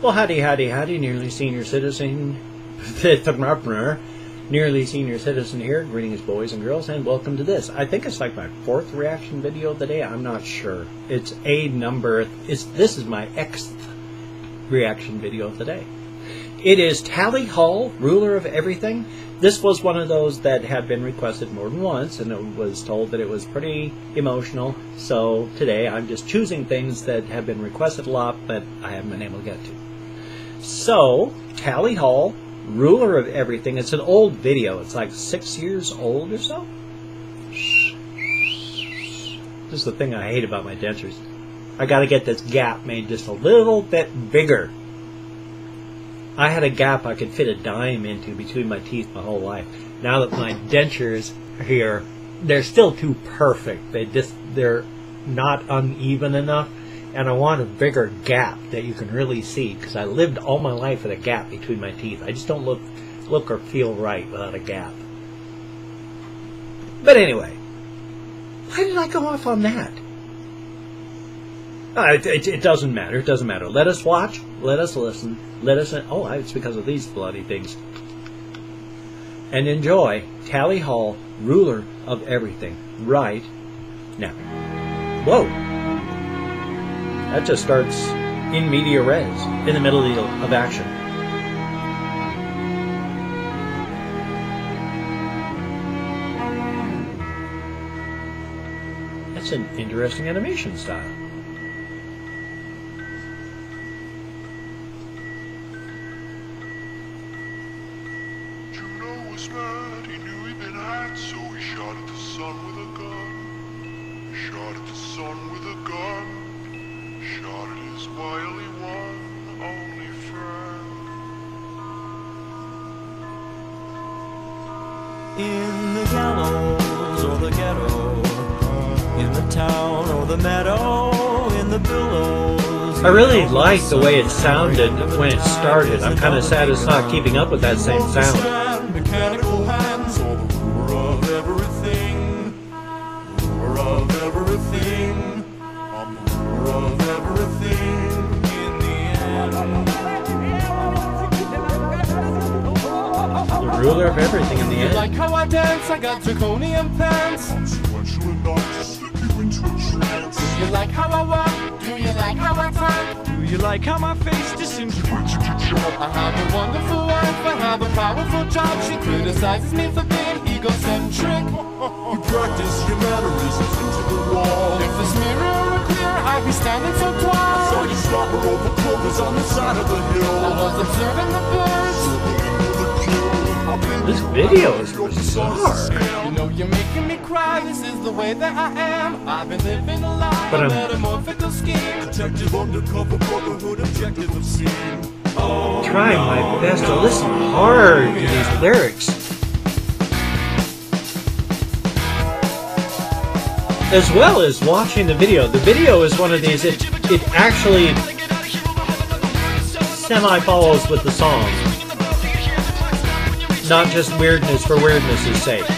Well, howdy, howdy, howdy, nearly senior citizen, nearly senior citizen here. Greetings, boys and girls, and welcome to this. I think it's like my fourth reaction video of the day. I'm not sure. It's a number. It's this is my Xth reaction video of the day. It is Tally Hall, ruler of everything. This was one of those that had been requested more than once, and it was told that it was pretty emotional. So today I'm just choosing things that have been requested a lot, but I haven't been able to get to. So, Tally Hall, ruler of everything. It's an old video. It's like six years old or so. This is the thing I hate about my dentures. I got to get this gap made just a little bit bigger. I had a gap I could fit a dime into between my teeth my whole life. Now that my dentures are here, they're still too perfect. They just they're not uneven enough, and I want a bigger gap that you can really see because I lived all my life with a gap between my teeth. I just don't look look or feel right without a gap. But anyway, why did I go off on that? It, it, it, doesn't matter. It doesn't matter. Let us watch. Let us listen. Let us. Oh, it's because of these bloody things. And enjoy Tally Hall, ruler of everything, right now. Whoa! That just starts in media res, in the middle of action. That's an interesting animation style. He knew he'd been had, so he shot at the sun with a gun. Shot at the sun with a gun. Shot at his wily one, only friend. In the gallows or the ghetto, in the town or the meadow, in the billows. I really like the way it sounded when it started. I'm kind of sad it's not keeping up with that same sound mechanical hands, all the ruler of everything, ruler of everything. I'm the ruler of everything in the end. The ruler of everything in the end. Like how I dance, I got draconian pants. I'm sequential enough to slip you into a trance. You like how I walk? Do you like how I talk? Do you like how my face disintegrates into chalk? I have a wonderful wife, I have a powerful job. She criticizes me for being egocentric. You practice your mannerisms into the wall. If this mirror were clear, I'd be standing so tall. Saw you slobber over clovers on the side of the hill. I was observing the birds. This video is bizarre. You know the way that I am. I've been living a lie, But a I'm- metamorphical scheme. Detective undercover brotherhood objective of scene. Oh, Trying my best to listen hard to these lyrics. As well as watching the video. The video is one of these, it, it actually semi follows with the song. Not just weirdness for weirdness' sake.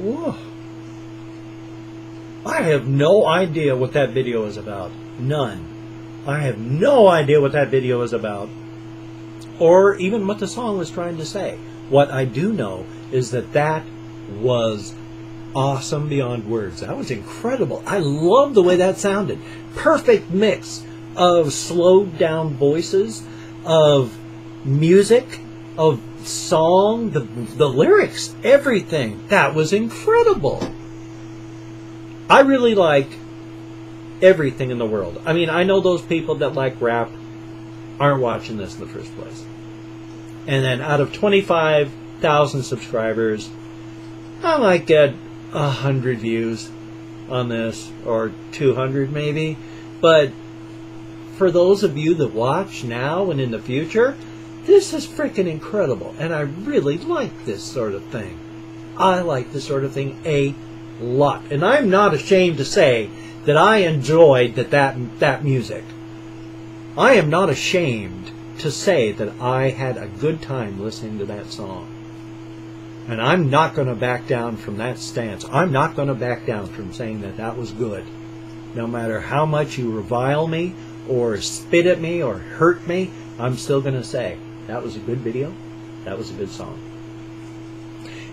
Whoa. I have no idea what that video is about. None. I have no idea what that video is about. Or even what the song was trying to say. What I do know is that that was awesome beyond words. That was incredible. I love the way that sounded. Perfect mix of slowed down voices, of music, of song, the the lyrics, everything. That was incredible. I really like everything in the world. I mean, I know those people that like rap aren't watching this in the first place. And then out of 25,000 subscribers, I might get 100 views on this, or 200 maybe. But for those of you that watch now and in the future, this is freaking incredible. And I really like this sort of thing. I like this sort of thing a lot. And I'm not ashamed to say that I enjoyed that, that, that music. I am not ashamed to say that I had a good time listening to that song. And I'm not going to back down from that stance. I'm not going to back down from saying that that was good. No matter how much you revile me or spit at me or hurt me, I'm still going to say that was a good video. That was a good song.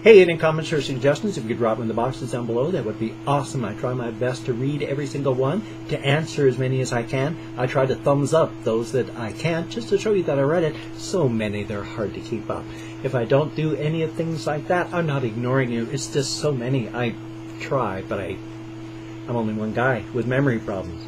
Hey, any comments or suggestions, if you could drop them in the boxes down below, that would be awesome. I try my best to read every single one, to answer as many as I can. I try to thumbs up those that I can't, just to show you that I read it. So many, they're hard to keep up. If I don't do any of things like that, I'm not ignoring you. It's just so many. I try, but I, I'm only one guy with memory problems.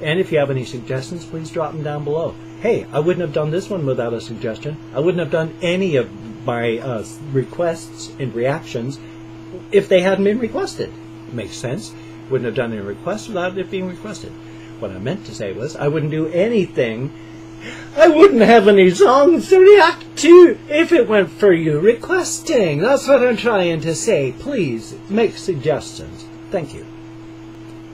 And if you have any suggestions, please drop them down below. Hey, I wouldn't have done this one without a suggestion. I wouldn't have done any of my uh, requests and reactions if they hadn't been requested. Makes sense. Wouldn't have done any requests without it being requested. What I meant to say was I wouldn't do anything. I wouldn't have any songs to react to if it went for you requesting. That's what I'm trying to say. Please make suggestions. Thank you.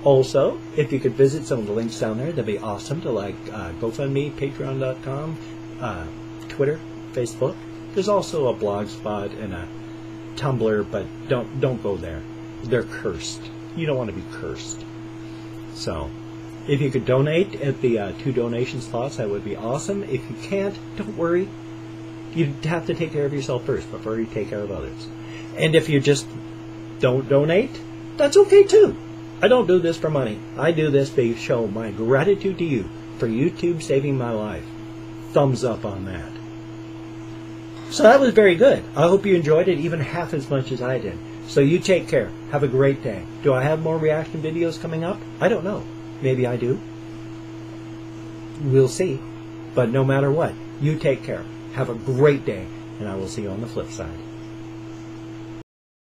Also, if you could visit some of the links down there, that'd be awesome to like uh, GoFundMe, Patreon.com, uh, Twitter, Facebook. There's also a blog spot and a Tumblr, but don't don't go there. They're cursed. You don't want to be cursed. So, if you could donate at the uh, two donation slots, that would be awesome. If you can't, don't worry. You have to take care of yourself first before you take care of others. And if you just don't donate, that's okay too. I don't do this for money. I do this to show my gratitude to you for YouTube saving my life. Thumbs up on that. So that was very good. I hope you enjoyed it even half as much as I did. So you take care. Have a great day. Do I have more reaction videos coming up? I don't know. Maybe I do. We'll see. But no matter what, you take care. Have a great day, and I will see you on the flip side.